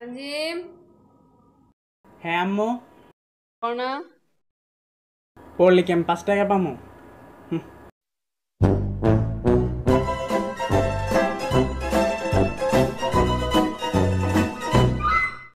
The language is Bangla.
তানজিম হ্যাঁ আম্মু। না। পড়লে কি আমি পাঁচ টাকা পামু?